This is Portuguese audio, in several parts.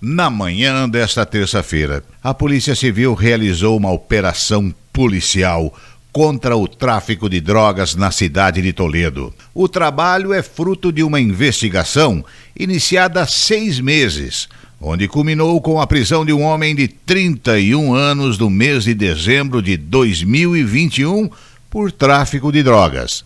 Na manhã desta terça-feira, a Polícia Civil realizou uma operação policial contra o tráfico de drogas na cidade de Toledo. O trabalho é fruto de uma investigação iniciada há seis meses, onde culminou com a prisão de um homem de 31 anos no mês de dezembro de 2021 por tráfico de drogas.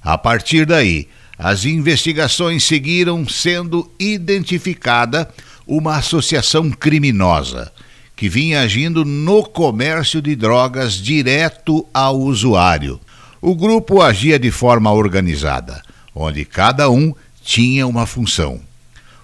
A partir daí, as investigações seguiram sendo identificada uma associação criminosa que vinha agindo no comércio de drogas direto ao usuário. O grupo agia de forma organizada, onde cada um tinha uma função.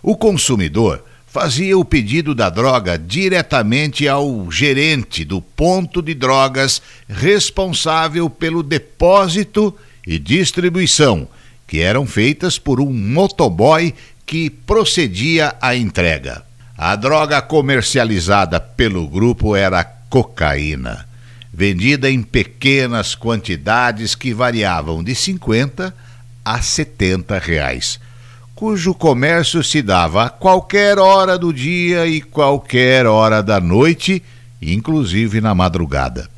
O consumidor fazia o pedido da droga diretamente ao gerente do ponto de drogas responsável pelo depósito e distribuição, que eram feitas por um motoboy que procedia à entrega. A droga comercializada pelo grupo era cocaína, vendida em pequenas quantidades que variavam de 50 a 70 reais, cujo comércio se dava a qualquer hora do dia e qualquer hora da noite, inclusive na madrugada.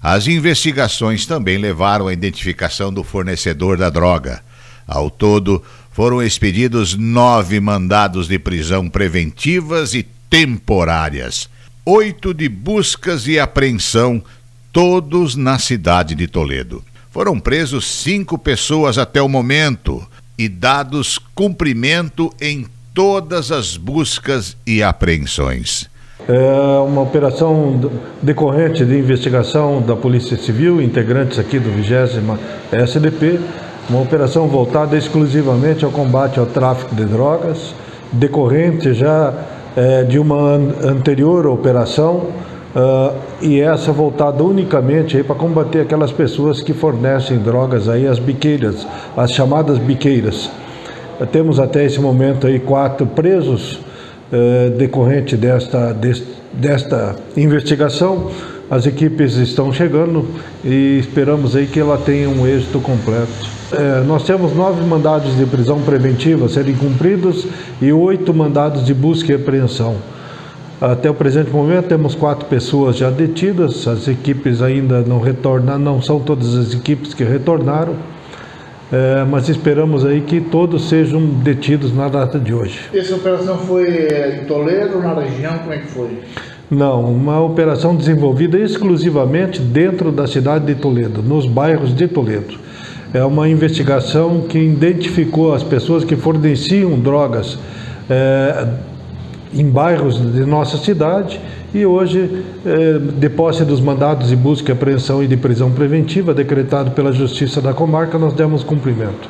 As investigações também levaram à identificação do fornecedor da droga. Ao todo, foram expedidos nove mandados de prisão preventivas e temporárias, oito de buscas e apreensão, todos na cidade de Toledo. Foram presos cinco pessoas até o momento e dados cumprimento em todas as buscas e apreensões. É uma operação decorrente de investigação da Polícia Civil, integrantes aqui do 20 SDP, uma operação voltada exclusivamente ao combate ao tráfico de drogas, decorrente já é, de uma anterior operação uh, e essa voltada unicamente para combater aquelas pessoas que fornecem drogas aí as biqueiras, as chamadas biqueiras. Temos até esse momento aí quatro presos eh, decorrente desta, desta investigação. As equipes estão chegando e esperamos aí que ela tenha um êxito completo. É, nós temos nove mandados de prisão preventiva serem cumpridos e oito mandados de busca e apreensão. Até o presente momento temos quatro pessoas já detidas, as equipes ainda não retornaram, não são todas as equipes que retornaram. É, mas esperamos aí que todos sejam detidos na data de hoje. Essa operação foi é, em Toledo, na região, como é que foi? Não, uma operação desenvolvida exclusivamente dentro da cidade de Toledo, nos bairros de Toledo. É uma investigação que identificou as pessoas que forneciam drogas é, em bairros de nossa cidade e hoje, eh, de posse dos mandados de busca, apreensão e de prisão preventiva decretado pela Justiça da Comarca, nós demos cumprimento.